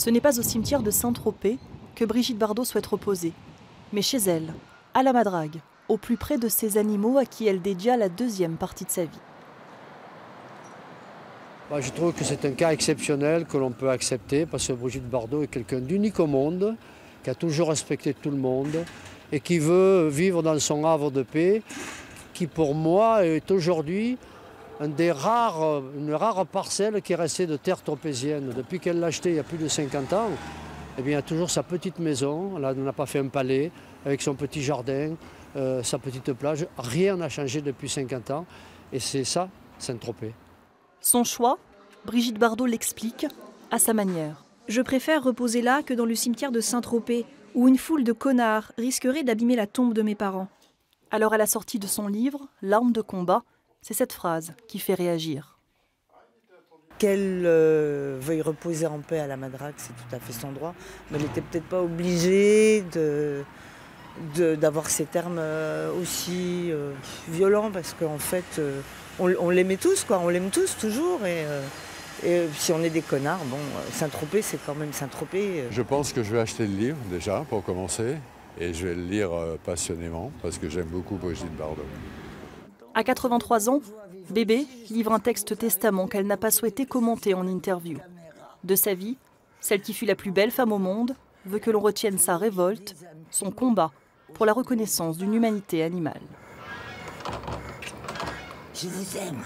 Ce n'est pas au cimetière de Saint-Tropez que Brigitte Bardot souhaite reposer, mais chez elle, à la Madrague, au plus près de ces animaux à qui elle dédia la deuxième partie de sa vie. Bah, je trouve que c'est un cas exceptionnel que l'on peut accepter parce que Brigitte Bardot est quelqu'un d'unique au monde, qui a toujours respecté tout le monde et qui veut vivre dans son havre de paix, qui pour moi est aujourd'hui un des rares, une rare parcelle qui est restée de terre tropézienne. Depuis qu'elle l'a achetée il y a plus de 50 ans, eh bien, il y a toujours sa petite maison, là, elle n'a pas fait un palais, avec son petit jardin, euh, sa petite plage. Rien n'a changé depuis 50 ans et c'est ça, Saint-Tropez. Son choix, Brigitte Bardot l'explique à sa manière. Je préfère reposer là que dans le cimetière de Saint-Tropez, où une foule de connards risquerait d'abîmer la tombe de mes parents. Alors à la sortie de son livre, L'arme de combat, c'est cette phrase qui fait réagir. Qu'elle euh, veuille reposer en paix à la Madrague, c'est tout à fait son droit, mais elle n'était peut-être pas obligée de, d'avoir ces termes euh, aussi euh, violents parce qu'en fait, euh, on, on l'aimait tous, quoi. On l'aime tous toujours. Et, et, si on est des connards, bon, Saint-Tropez, c'est quand même Saint-Tropez. Je pense que je vais acheter le livre déjà pour commencer. Et je vais le lire passionnément parce que j'aime beaucoup Brigitte Bardot. À 83 ans, Bébé livre un texte testament qu'elle n'a pas souhaité commenter en interview. De sa vie, celle qui fut la plus belle femme au monde veut que l'on retienne sa révolte, son combat pour la reconnaissance d'une humanité animale. Je vous aime.